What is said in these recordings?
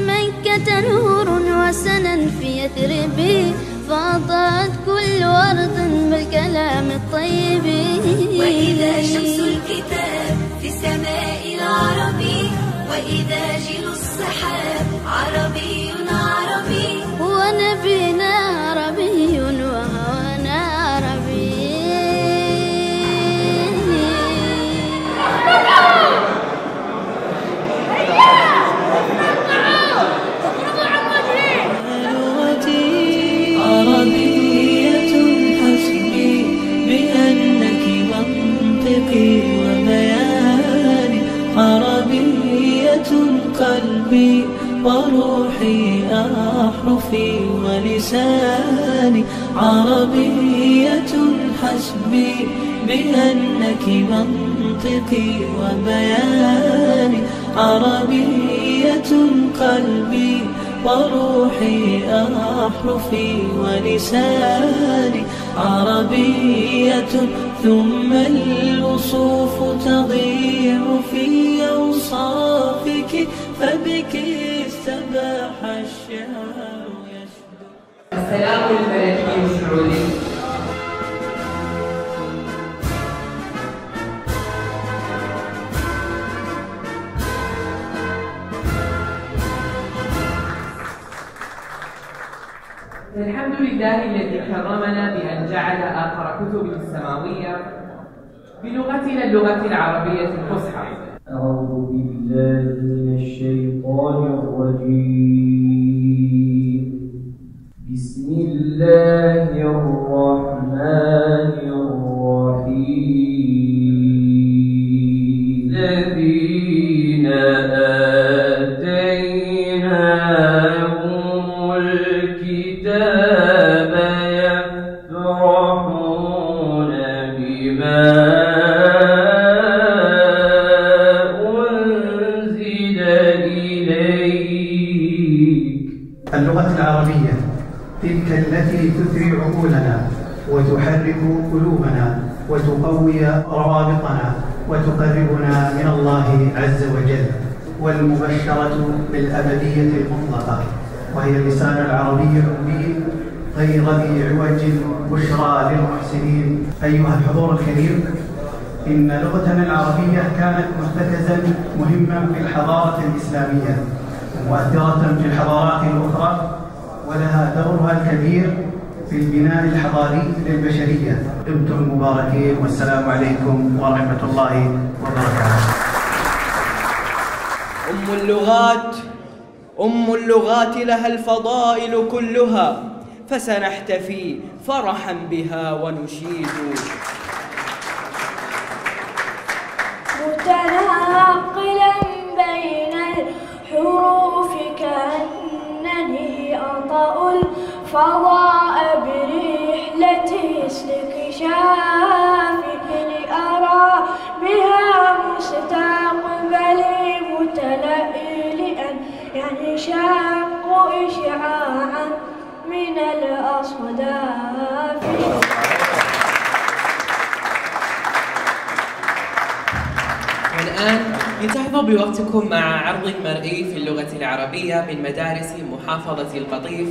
مكة نور وسنا في يثرب فأضاءت كل أرض بالكلام الطيب. وإذا شمس الكتاب في سماء العربي وإذا جل السحاب عربي عربي. ونبينا وروحي أحرفي ولساني عربية حسبي بأنك منطقي وبياني عربية قلبي وروحي أحرفي ولساني عربية ثم الوصوف تضيع في السلام الملكي السعودي الحمد لله الذي كرمنا بأن جعل آخر كتبه السماوية بلغتنا اللغة العربية الفصحى. أعوذ بالله من الشيطان الرجيم. الله الرحمن الرحيم. الذين آتيناهم الكتاب يفرحون بما أنزل إليك. اللغة العربية. تلك التي تثري عقولنا وتحرك قلوبنا وتقوي روابطنا وتقربنا من الله عز وجل والمبشرة بالأبدية المطلقة وهي اللسان العربي الأمي غير ذي عوج بشرى للمحسنين. أيها الحضور الكريم إن لغتنا العربية كانت مرتكزا مهما في الحضارة الإسلامية ومؤثرة في الحضارات الأخرى ولها دورها الكبير في البناء الحضاري للبشرية. دمتم مباركين والسلام عليكم ورحمة الله وبركاته. أم اللغات أم اللغات لها الفضائل كلها فسنحتفي فرحا بها ونشيد. متناقلا بين الحروف كأنني أطأ الفضاء برحلة استكشاف لأرى بها مستقبلي متلألئا ينشق إشعاعا من الأصداف. لتحظوا بوقتكم مع عرض مرئي في اللغة العربية من مدارس محافظة القطيف.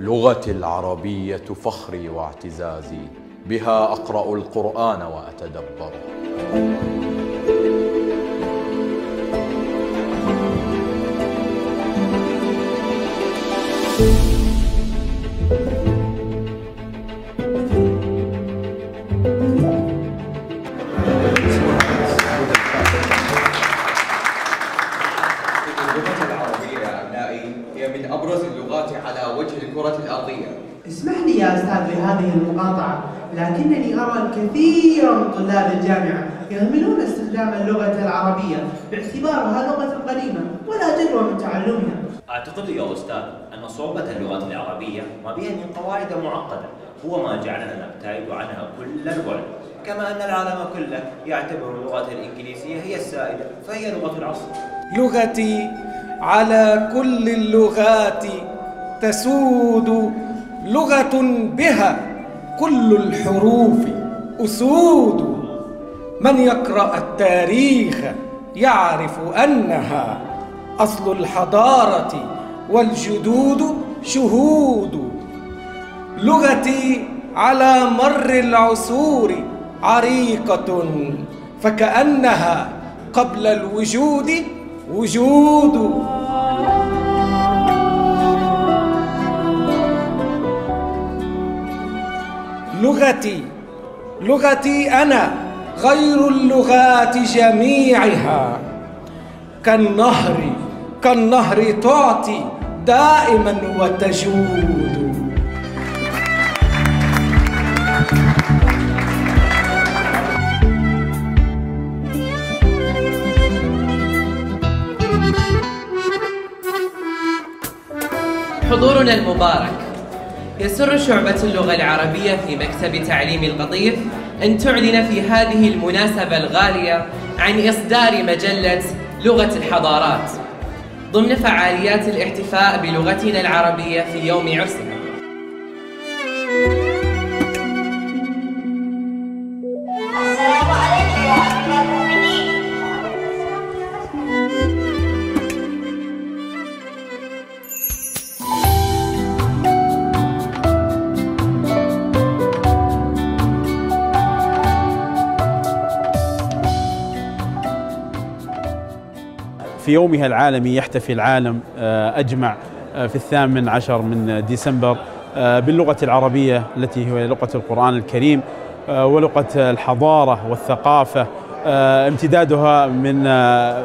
لغتي العربية فخري واعتزازي بها أقرأ القرآن وأتدبره الكرة الأرضية. اسمح لي يا أستاذ بهذه المقاطعة لكنني أرى الكثير من طلاب الجامعة يهملون استخدام اللغة العربية باعتبارها لغة قديمة ولا جدوى من تعلمها. أعتقد يا أستاذ أن صعوبة اللغة العربية ما بها من قواعد معقدة هو ما جعلنا نبتعد عنها كل البعد كما أن العالم كله يعتبر اللغة الإنجليزية هي السائدة فهي لغة العصر. لغتي على كل اللغات. تسود لغة بها كل الحروف أسود. من يقرأ التاريخ يعرف أنها أصل الحضارة والجدود شهود. لغتي على مر العصور عريقة فكأنها قبل الوجود وجود. لغتي لغتي أنا غير اللغات جميعها. كالنهر كالنهر تعطي دائما وتجود. حضورنا المبارك. يسر شعبة اللغة العربية في مكتب تعليم القطيف أن تعلن في هذه المناسبة الغالية عن إصدار مجلة لغة الحضارات ضمن فعاليات الاحتفاء بلغتنا العربية في يوم عرسنا في يومها العالمي يحتفي العالم آه، أجمع آه، في الثامن عشر من ديسمبر آه، باللغة العربية التي هي لغة القرآن الكريم ولغة الحضارة والثقافة. امتدادها من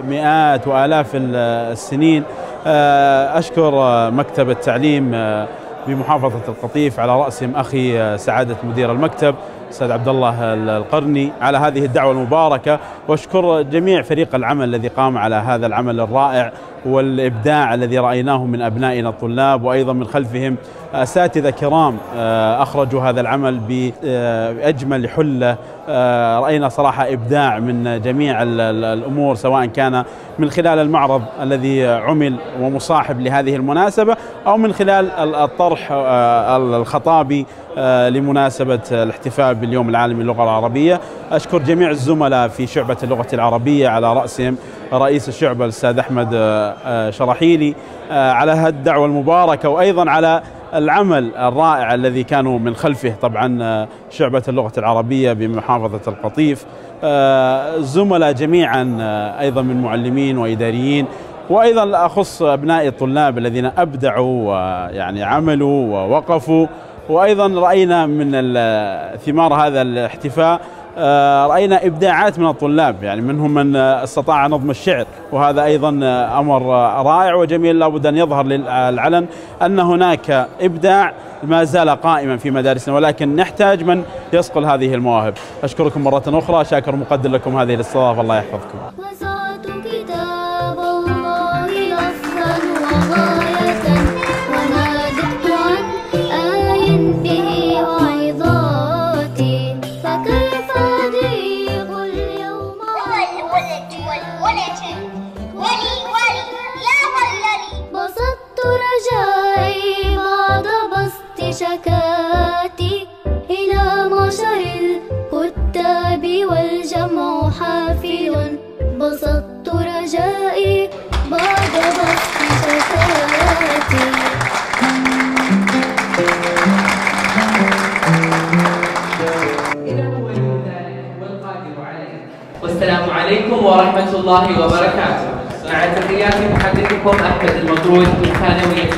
مئات وآلاف ال- السنين أشكر مكتب التعليم بمحافظة القطيف على رأسهم أخي سعادة مدير المكتب. أستاذ عبد الله القرني على هذه الدعوة المباركة. وأشكر جميع فريق العمل الذي قام على هذا العمل الرائع والإبداع الذي رأيناه من أبنائنا الطلاب وأيضا من خلفهم. أساتذة كرام آه، أخرجوا هذا العمل بأجمل حلة آه، رأينا صراحة إبداع من جميع ال- ال- الأمور سواء كان من خلال المعرض الذي عمل ومصاحب لهذه المناسبة أو من خلال ال- الطرح آه، الخطابي آه، لمناسبة الاحتفاء باليوم العالمي للغة العربية. أشكر جميع الزملاء في شعبة اللغة العربية على رأسهم رئيس أحمد آه، آه، شرحيلي على هالدعوة المباركة وأيضا على العمل الرائع الذي كانوا من خلفه طبعا آه، شعبة اللغة العربية بمحافظة القطيف. آه، الزملاء جميعا آه، أيضا من معلمين وإداريين وأيضا أخص أبناء الطلاب الذين أبدعوا ويعني عملوا ووقفوا. وأيضا رأينا من ثمار هذا الاحتفاء آه، رأينا إبداعات من الطلاب يعني منهم من آه، استطاع نظم الشعر وهذا أيضا آه، آه، رائع وجميل لابد أن يظهر للعلن أن هناك إبداع ما زال قائما في مدارسنا ولكن نحتاج من يصقل هذه المواهب. أشكركم مرة أخرى شاكر مقدر لكم هذه الاستضافة الله يحفظكم. بسطت رجائي بعد بسط شكاتي والسلام عليكم ورحمة الله وبركاته. مع تحيات محدثكم أحمد المطرود من ثانوية